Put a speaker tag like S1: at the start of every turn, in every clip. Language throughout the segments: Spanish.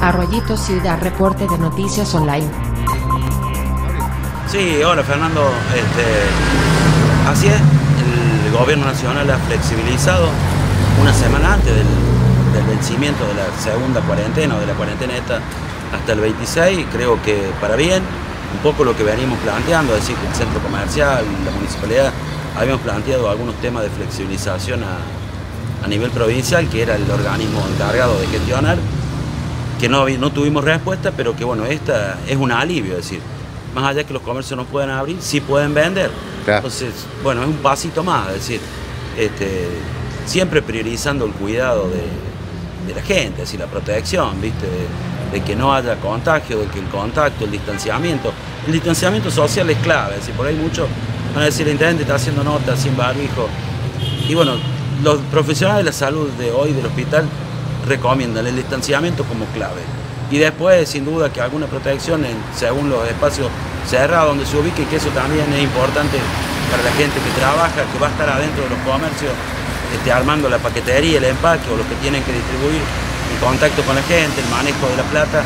S1: Arroyito Ciudad, reporte de noticias online.
S2: Sí, hola Fernando. Este, así es, el gobierno nacional ha flexibilizado una semana antes del, vencimiento de la segunda cuarentena o de la cuarentena esta hasta el 26, creo que para bien, un poco lo que venimos planteando, es decir, que el centro comercial, la municipalidad, habíamos planteado algunos temas de flexibilización a, a nivel provincial, que era el organismo encargado de gestionar, que no, no tuvimos respuesta, pero que bueno, esta es un alivio, es decir, más allá de que los comercios no puedan abrir, sí pueden vender. Entonces, bueno, es un pasito más, es decir, este, siempre priorizando el cuidado de, la gente, es decir, la protección, ¿viste? De, que no haya contagio, de que el contacto, el distanciamiento. El distanciamiento social es clave, es decir, por ahí muchos van a decir, el intendente está haciendo notas sin barbijo. Y bueno, los profesionales de la salud de hoy del hospital recomiendan el distanciamiento como clave. Y después, sin duda, que alguna protección según los espacios cerrados donde se ubique, que eso también es importante para la gente que trabaja, que va a estar adentro de los comercios, este, armando la paquetería, el empaque o los que tienen que distribuir en contacto con la gente, el manejo de la plata,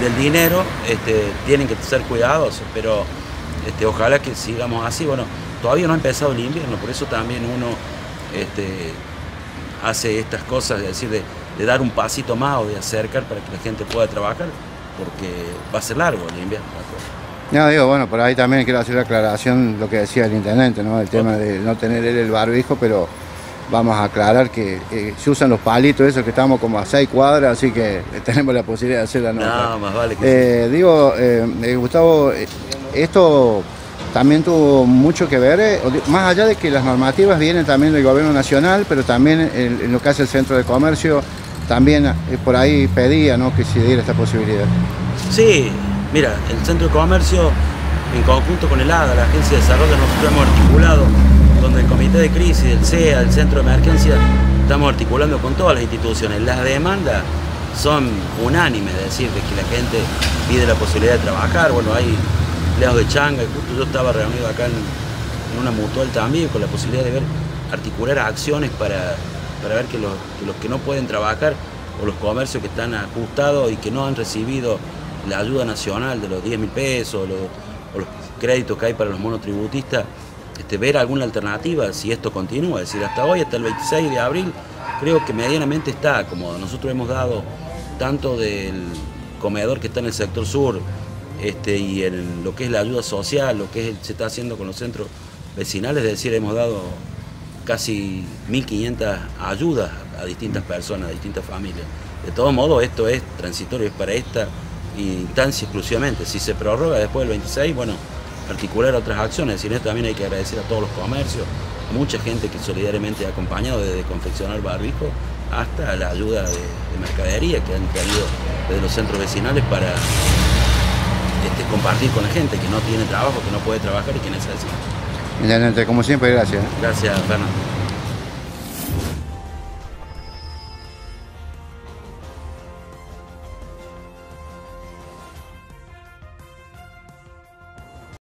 S2: del dinero, este, tienen que ser cuidadosos, pero este, ojalá que sigamos así. Bueno, todavía no ha empezado el invierno, por eso también uno hace estas cosas, es decir, de, de dar un pasito más o de acercar para que la gente pueda trabajar, porque va a ser largo el invierno.
S3: No, digo, bueno, por ahí también quiero hacer la aclaración lo que decía el intendente, ¿no? El tema de no tener él el barbijo, pero vamos a aclarar que eh, se usan los palitos esos que estamos como a seis cuadras, así que tenemos la posibilidad de hacer la nota.
S2: No, más vale que
S3: eh, Digo, eh, Gustavo, esto también tuvo mucho que ver, más allá de que las normativas vienen también del gobierno nacional, pero también en, lo que hace el centro de comercio, también por ahí pedía ¿no? que se diera esta posibilidad.
S2: Sí, mira, el centro de comercio en conjunto con el ADA, la Agencia de Desarrollo, nosotros hemos articulado, donde el Comité de Crisis, el CEA, el Centro de Emergencia, estamos articulando con todas las instituciones. Las demandas son unánimes, es decir, de que la gente pide la posibilidad de trabajar, bueno, hay empleados de Changa, y justo yo estaba reunido acá en, una mutual también, con la posibilidad de ver, articular acciones para, para ver que los, que no pueden trabajar o los comercios que están ajustados y que no han recibido la ayuda nacional de los 10 mil pesos o los créditos que hay para los monotributistas, este, ver alguna alternativa si esto continúa. Es decir, hasta hoy, hasta el 26 de abril, creo que medianamente está, como nosotros hemos dado tanto del comedor que está en el sector sur, este, y en lo que es la ayuda social, lo que se está haciendo con los centros vecinales, es decir, hemos dado casi 1.500 ayudas a distintas personas, a distintas familias. De todo modo, esto es transitorio, es para esta instancia exclusivamente. Si se prorroga después del 26, bueno, articular otras acciones. Sin esto también hay que agradecer a todos los comercios, a mucha gente que solidariamente ha acompañado desde confeccionar barbijo hasta la ayuda de, de mercadería que han traído desde los centros vecinales para este, compartir con la gente que no tiene trabajo, que no puede trabajar y que necesita.
S3: Como siempre, gracias.
S2: Gracias, Fernando.